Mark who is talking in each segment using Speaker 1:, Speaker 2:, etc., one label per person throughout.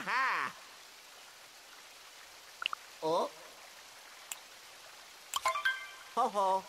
Speaker 1: 哈，哦，好好。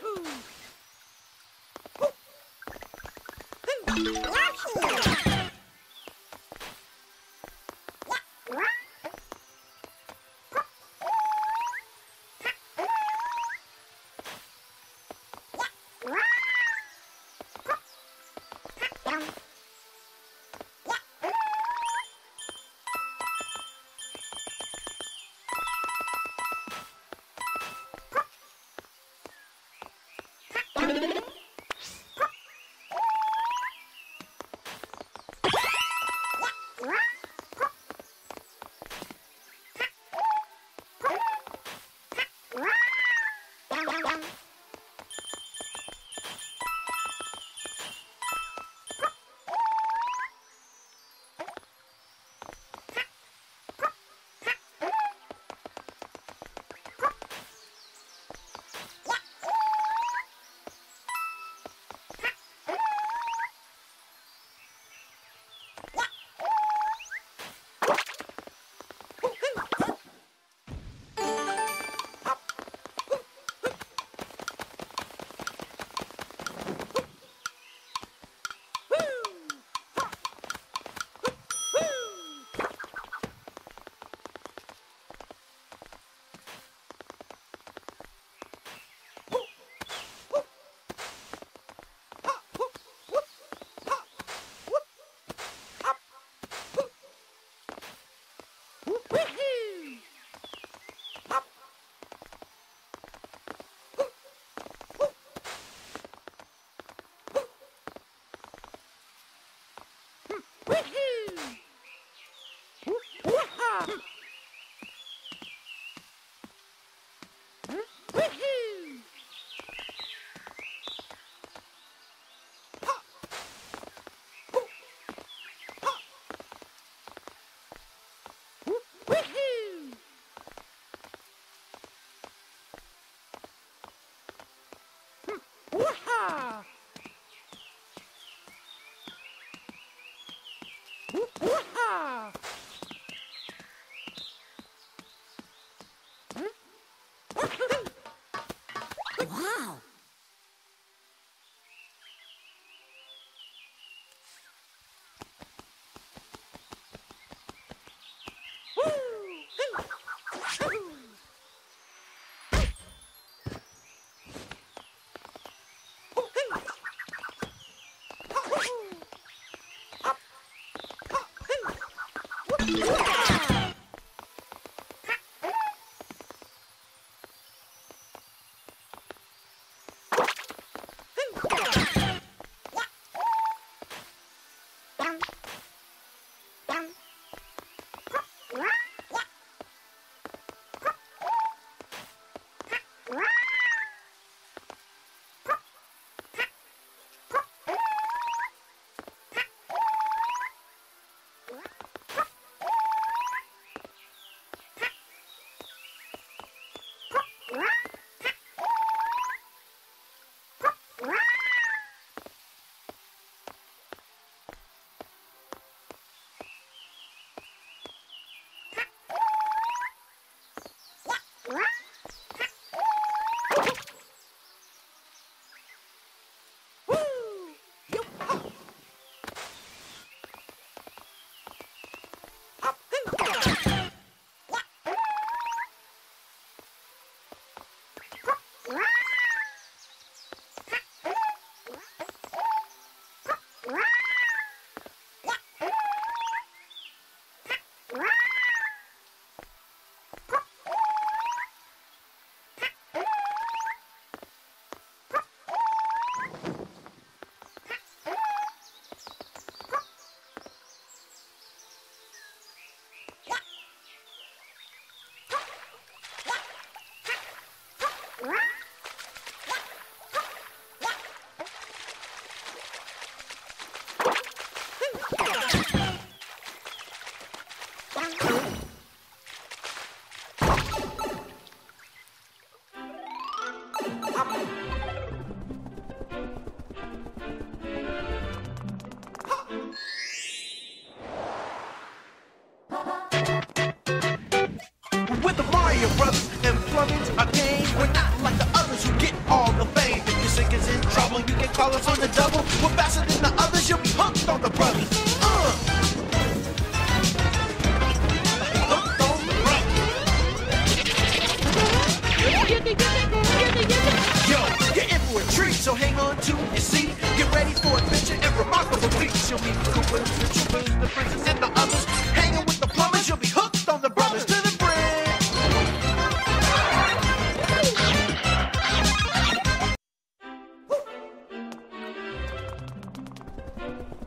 Speaker 1: Woohoo! Lucky! Thank you.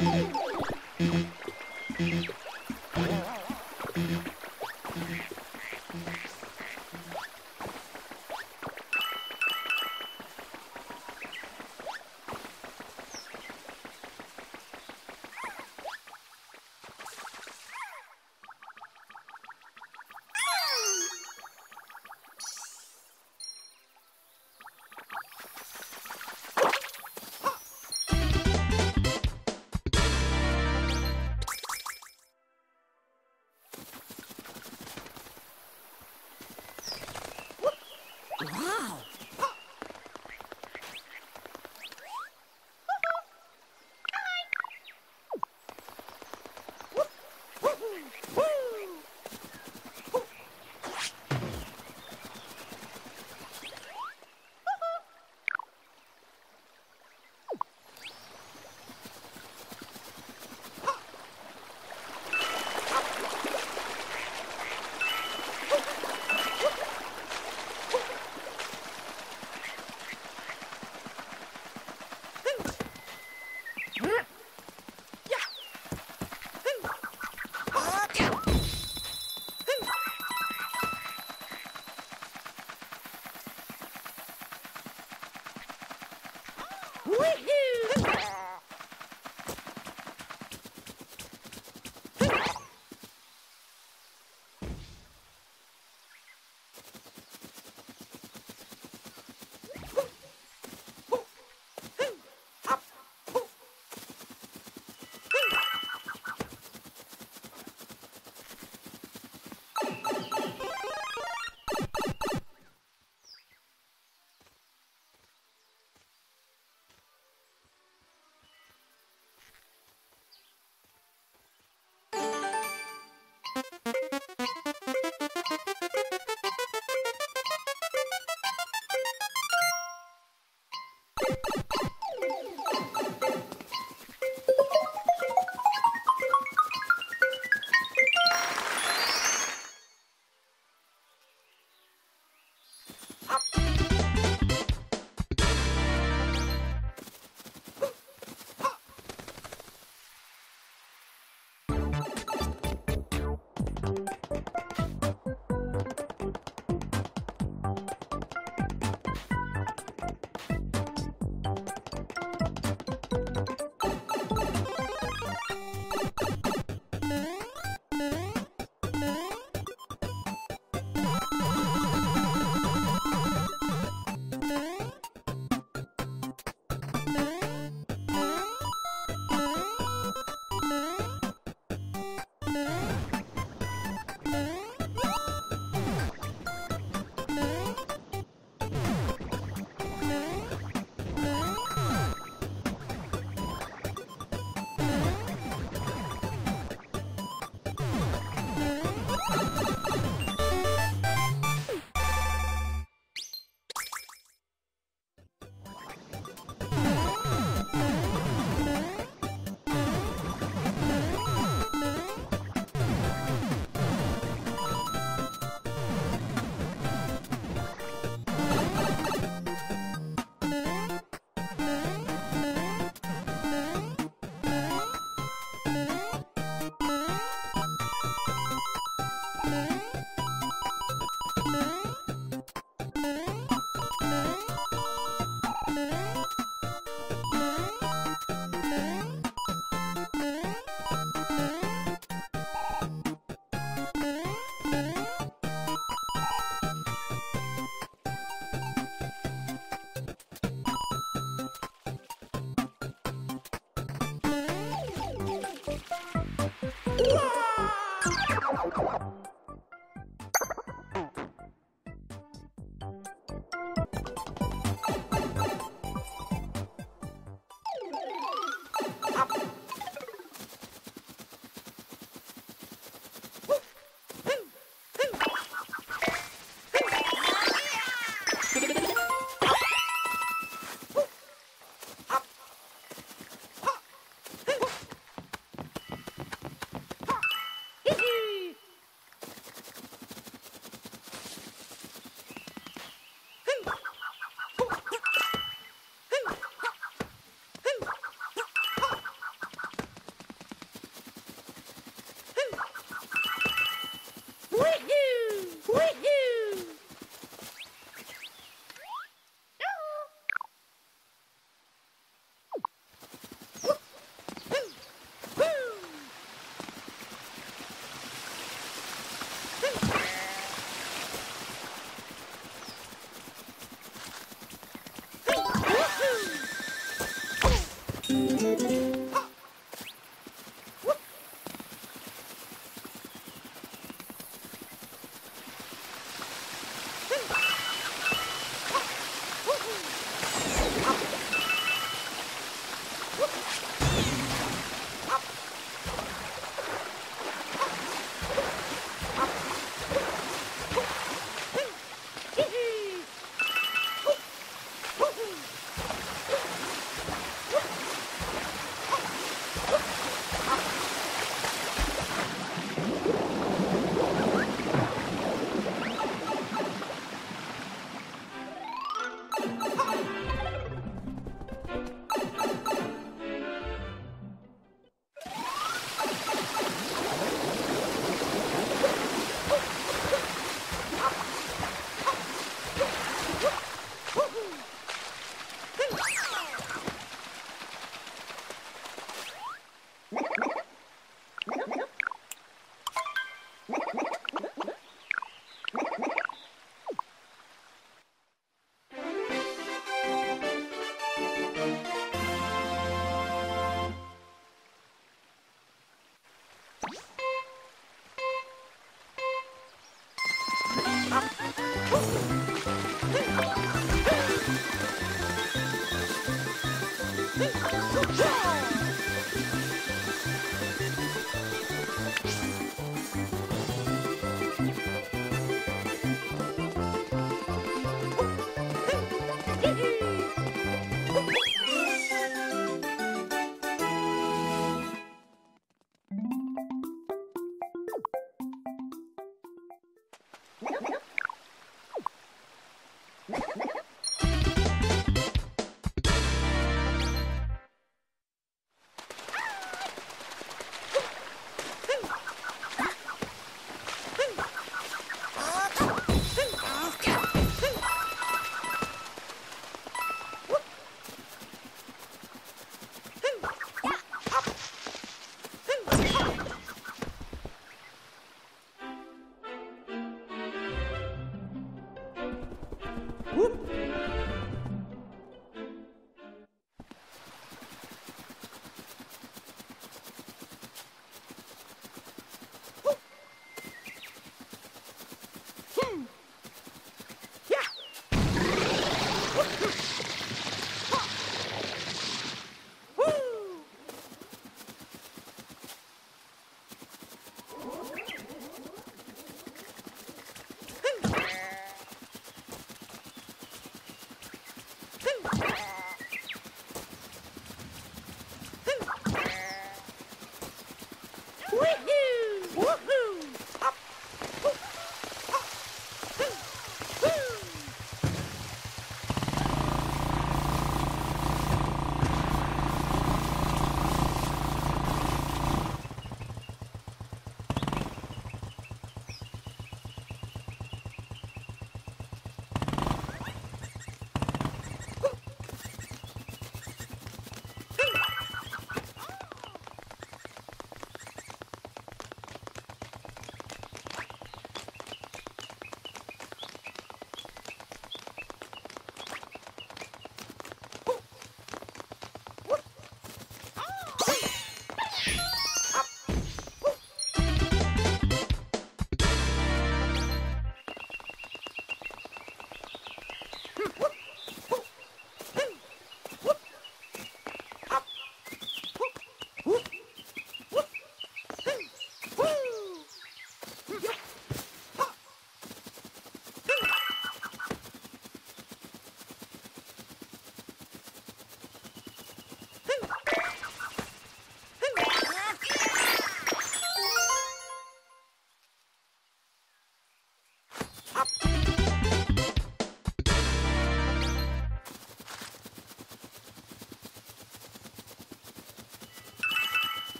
Speaker 1: Thank you. Yeah.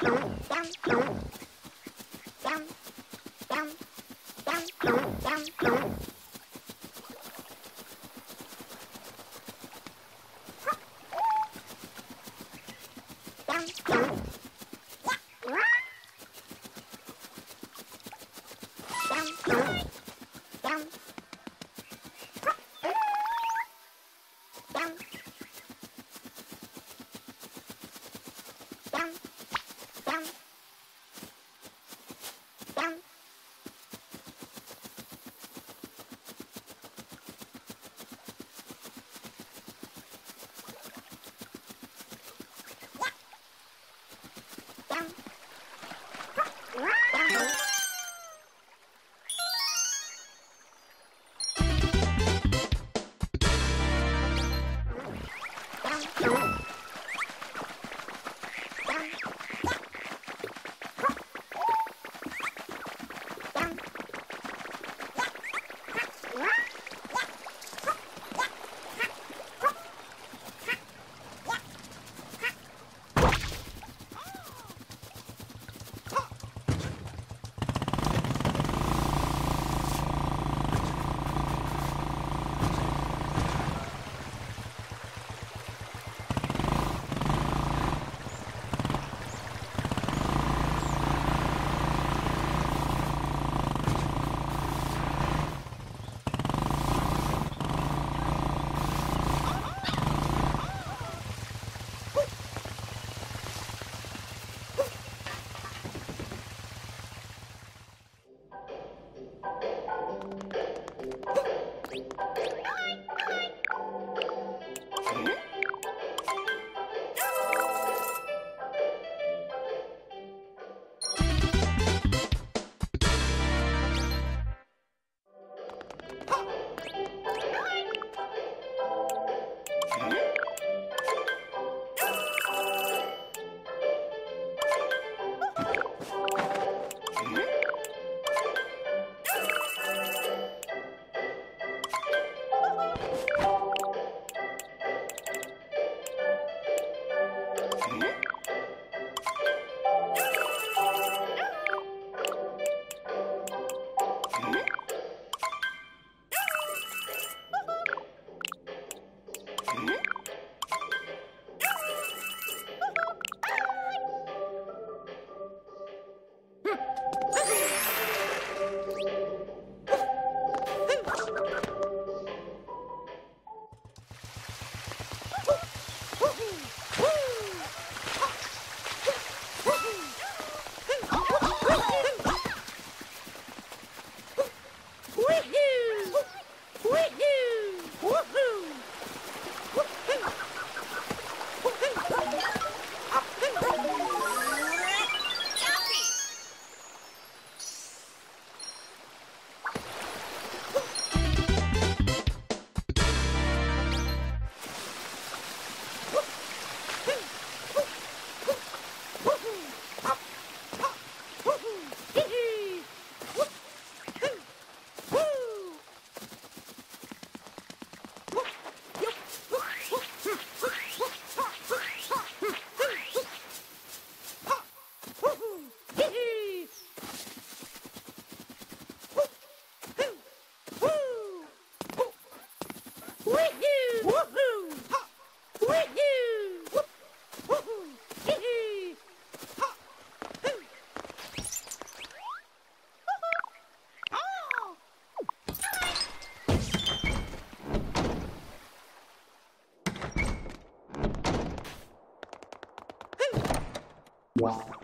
Speaker 2: Thank you.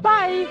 Speaker 1: Bye-bye